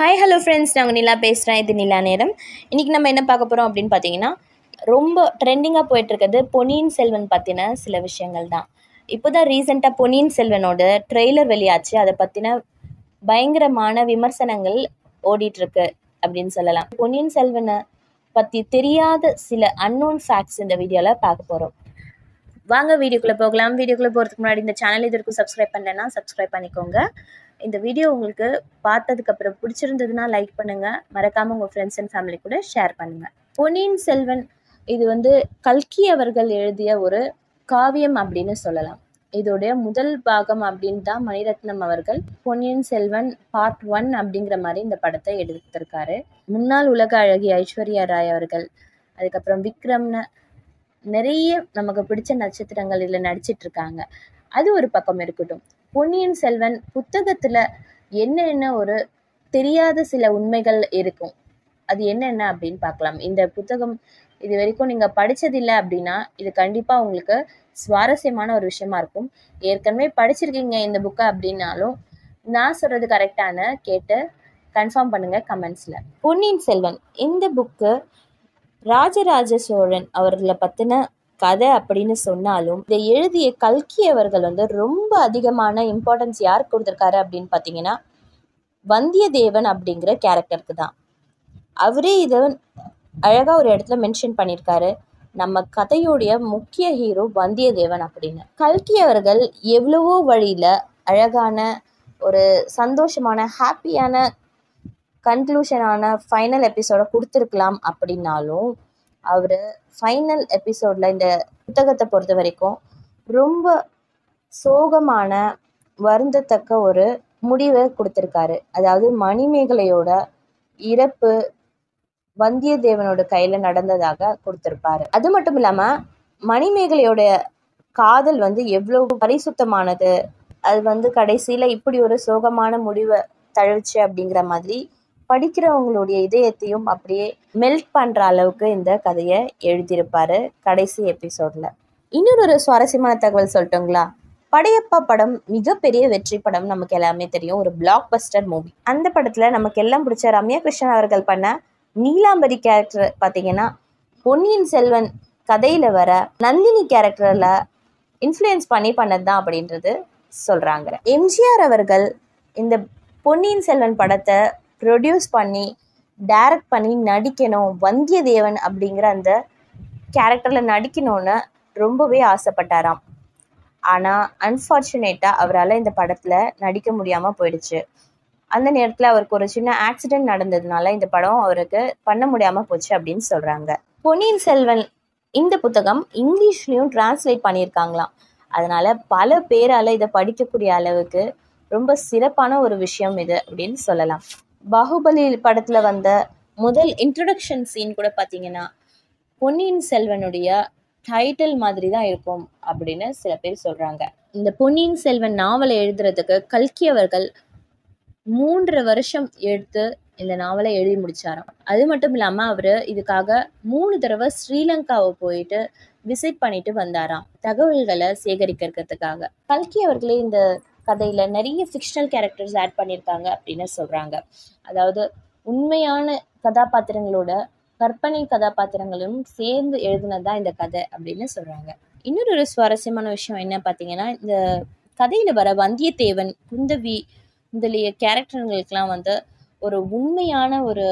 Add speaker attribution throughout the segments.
Speaker 1: Hi hello friends நாங்கள் நிலா பேசுகிறேன் இது நிலா நேரம். இன்றைக்கி நம்ம என்ன பார்க்க போகிறோம் அப்படின்னு பார்த்தீங்கன்னா ரொம்ப ட்ரெண்டிங்காக போயிட்டுருக்கிறது பொன்னியின் செல்வன் பற்றின சில விஷயங்கள் தான். இப்போ தான் ரீசெண்டாக பொன்னியின் செல்வனோட ட்ரெய்லர் வெளியாச்சு. அதை பற்றின பயங்கரமான விமர்சனங்கள் ஓடிட்டுருக்கு அப்படின்னு சொல்லலாம். பொன்னியின் செல்வனை பற்றி தெரியாத சில அன்னோன் ஃபேக்ட்ஸ் இந்த வீடியோவில் பார்க்க போகிறோம் வாங்க வீடியோக்குள்ளே போகலாம். வீடியோக்குள்ளே போகிறதுக்கு முன்னாடி இந்த சேனல் இதற்கும் சப்ஸ்கிரைப் பண்ணலைன்னா சப்ஸ்கிரைப் பண்ணிக்கோங்க. இந்த வீடியோ உங்களுக்கு பார்த்ததுக்கப்புறம் பிடிச்சிருந்ததுன்னா லைக் பண்ணுங்கள் மறக்காமல் உங்கள் ஃப்ரெண்ட்ஸ் அண்ட் ஃபேமிலி கூட ஷேர் பண்ணுங்கள் பொன்னியின் செல்வன் இது வந்து கல்கி அவர்கள் எழுதிய ஒரு காவியம் அப்படின்னு சொல்லலாம். இதோடைய முதல் பாகம் அப்படின்னு தான் மணிரத்னம் அவர்கள் பொன்னியின் செல்வன் பார்ட் ஒன் அப்படிங்கிற மாதிரி இந்த படத்தை எடுத்திருக்காரு. முன்னாள் உலக அழகி ஐஸ்வர்யா ராய் அவர்கள் அதுக்கப்புறம் விக்ரம்னு நிறைய நமக்கு பிடிச்ச நட்சத்திரங்கள் இதில் நடிச்சிட்டு இருக்காங்க. அது ஒரு பக்கம் இருக்கட்டும். பொன்னியின் செல்வன் புத்தகத்தில் என்னென்ன ஒரு தெரியாத சில உண்மைகள் இருக்கும். அது என்னென்ன அப்படின்னு பார்க்கலாம். இந்த புத்தகம் இது வரைக்கும் நீங்கள் படித்ததில்லை அப்படின்னா இது கண்டிப்பாக உங்களுக்கு சுவாரஸ்யமான ஒரு விஷயமா இருக்கும். ஏற்கனவே படிச்சிருக்கீங்க இந்த புக்கை அப்படின்னாலும் நான் சொல்கிறது கரெக்டான கேட்டு கன்ஃபார்ம் பண்ணுங்கள் கமெண்ட்ஸில் பொன்னியின் செல்வன் இந்த புக்கு ராஜராஜ சோழன் அவர்களை பற்றின கதை அப்படின்னு சொன்னாலும் இதை எழுதிய கல்கி அவர்கள் வந்து ரொம்ப அதிகமான இம்பார்ட்டன்ஸ் யார் கொடுத்துருக்காரு அப்படின்னு பார்த்தீங்கன்னா வந்தியத்தேவன் அப்படிங்கிற கேரக்டருக்கு தான். அவரே இதை அழகாக ஒரு இடத்துல மென்ஷன் பண்ணியிருக்காரு. நம்ம கதையுடைய முக்கிய ஹீரோ வந்தியத்தேவன் அப்படின்னு. கல்கி அவர்கள் எவ்வளவோ வழியில் அழகான ஒரு சந்தோஷமான ஹாப்பியான கன்க்ளூஷனான ஃபைனல் எபிசோட கொடுத்துருக்கலாம் அப்படின்னாலும் அவர் ஃபைனல் எபிசோடில் இந்த புத்தகத்தை பொறுத்த வரைக்கும் ரொம்ப சோகமான வருந்தத்தக்க ஒரு முடிவை கொடுத்துருக்காரு. அதாவது மணிமேகலையோட இறப்பு வந்தியத்தேவனோட கையில் நடந்ததாக கொடுத்துருப்பாரு. அது மட்டும் இல்லாமல் மணிமேகலையோட காதல் வந்து எவ்வளோ பரிசுத்தமானது. அது வந்து கடைசியில் இப்படி ஒரு சோகமான முடிவை தழுவிச்சு அப்படிங்கிற மாதிரி படிக்கிறவங்களுடைய இதயத்தையும் அப்படியே மெல்ட் பண்ணுற அளவுக்கு இந்த கதையை எழுதியிருப்பாரு கடைசி எபிசோடில் இன்னொரு ஒரு சுவாரஸ்யமான தகவல் சொல்லட்டுங்களா? படையப்பா படம் மிகப்பெரிய வெற்றி படம் நமக்கு எல்லாமே தெரியும். ஒரு பிளாக் பஸ்டர் மூவி அந்த படத்தில் நமக்கு எல்லாம் பிடிச்ச ரம்யா கிருஷ்ணன் அவர்கள் பண்ண நீலாம்பரி கேரக்டர் பார்த்தீங்கன்னா பொன்னியின் செல்வன் கதையில் வர நந்தினி கேரக்டரில் இன்ஃப்ளூயன்ஸ் பண்ணி பண்ணது தான் அப்படின்றது சொல்கிறாங்க எம்ஜிஆர் அவர்கள் இந்த பொன்னியின் செல்வன் படத்தை ப்ரொடியூஸ் பண்ணி டைரக்ட் பண்ணி நடிக்கணும் வந்தியத்தேவன் அப்படிங்கிற அந்த கேரக்டரில் நடிக்கணும்னு ரொம்பவே ஆசைப்பட்டாராம். ஆனால் அன்ஃபார்ச்சுனேட்டாக அவரால் இந்த படத்தில் நடிக்க முடியாமல் போயிடுச்சு. அந்த நேரத்தில் அவருக்கு ஒரு சின்ன ஆக்சிடென்ட் நடந்ததுனால இந்த படம் அவருக்கு பண்ண முடியாமல் போச்சு அப்படின்னு சொல்கிறாங்க பொன்னியின் செல்வன் இந்த புத்தகம் இங்கிலீஷ்லேயும் டிரான்ஸ்லேட் பண்ணியிருக்காங்களாம். அதனால் பல பேரால் இதை படிக்கக்கூடிய அளவுக்கு ரொம்ப சிறப்பான ஒரு விஷயம் இது அப்படின்னு சொல்லலாம். பாகுபலி படத்தில் வந்த முதல் இன்ட்ரடக்ஷன் சீன் கூட பார்த்தீங்கன்னா பொன்னியின் செல்வனுடைய டைட்டில் மாதிரி தான் இருக்கும் அப்படின்னு சில பேர் சொல்கிறாங்க இந்த பொன்னியின் செல்வன் நாவலை எழுதுறதுக்கு கல்கி அவர்கள் மூன்றரை வருஷம் எடுத்து இந்த நாவலை எழுதி முடிச்சாராம். அது மட்டும் இல்லாமல் அவர் இதுக்காக மூணு தடவை ஸ்ரீலங்காவை போயிட்டு விசிட் பண்ணிட்டு வந்தாராம் தகவல்களை சேகரிக்கிறதுக்காக. கல்கி அவர்களே இந்த கதையில் நிறைய ஃபிக்ஷனல் கேரக்டர்ஸ் ஆட் பண்ணியிருக்காங்க அப்படின்னு சொல்கிறாங்க அதாவது உண்மையான கதாபாத்திரங்களோட கற்பனை கதாபாத்திரங்களும் சேர்ந்து எழுதுனது தான் இந்த கதை அப்படின்னு சொல்கிறாங்க இன்னொரு ஒரு சுவாரஸ்யமான விஷயம் என்ன பார்த்தீங்கன்னா இந்த கதையில் வர வந்தியத்தேவன் குந்தவி முதலிய கேரக்டர்களுக்கெல்லாம் வந்து ஒரு உண்மையான ஒரு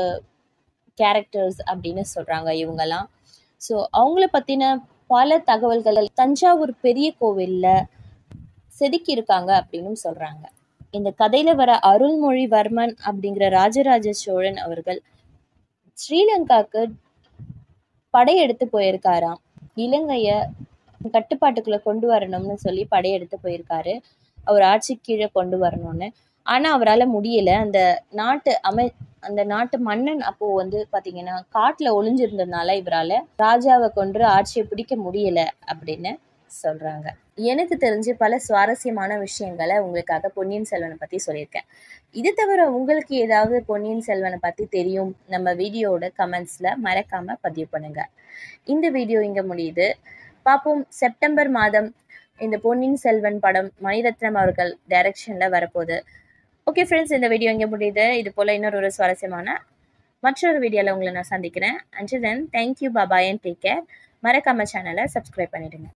Speaker 1: கேரக்டர்ஸ் அப்படின்னு சொல்கிறாங்க இவங்கெல்லாம். ஸோ அவங்கள பற்றின பல தகவல்கள் தஞ்சாவூர் பெரிய கோவிலில் செதுக்கி இருக்காங்க அப்படின்னு சொல்கிறாங்க இந்த கதையில் வர அருள்மொழிவர்மன் அப்படிங்கிற ராஜராஜ சோழன் அவர்கள் ஸ்ரீலங்காவுக்கு படையெடுத்து போயிருக்காராம். இலங்கையை கட்டுப்பாட்டுக்குள்ளே கொண்டு வரணும்னு சொல்லி படையெடுத்து போயிருக்காரு. அவர் ஆட்சி கீழே கொண்டு வரணும்னு. ஆனால் அவரால் முடியலை. அந்த நாட்டு அமை அந்த நாட்டு மன்னன் அப்போது வந்து பாத்தீங்கன்னா காட்டில் ஒளிஞ்சிருந்ததுனால இவரால் ராஜாவை கொண்டு ஆட்சியை பிடிக்க முடியலை அப்படின்னு சொல்கிறாங்க எனக்கு தெரிஞ்சு பல சுவாரஸ்யமான விஷயங்களை உங்களுக்காக பொன்னியின் செல்வனை பற்றி சொல்லியிருக்கேன். இது தவிர உங்களுக்கு ஏதாவது பொன்னியின் செல்வனை பற்றி தெரியும் நம்ம வீடியோவோட கமெண்ட்ஸில் மறக்காமல் பதிவு பண்ணுங்கள் இந்த வீடியோ இங்கே முடியுது. பார்ப்போம். செப்டம்பர் மாதம் இந்த பொன்னியின் செல்வன் படம் மணிரத்னம் அவர்கள் டைரக்ஷனில் வரப்போகுது. ஓகே ஃப்ரெண்ட்ஸ் இந்த வீடியோ இங்கே முடியுது. இது போல் இன்னொரு ஒரு சுவாரஸ்யமான மற்றொரு வீடியோவில் உங்களை நான் சந்திக்கிறேன். And then thank you bye bye and take care மறக்காம சேனலை சப்ஸ்கிரைப் பண்ணிடுங்க.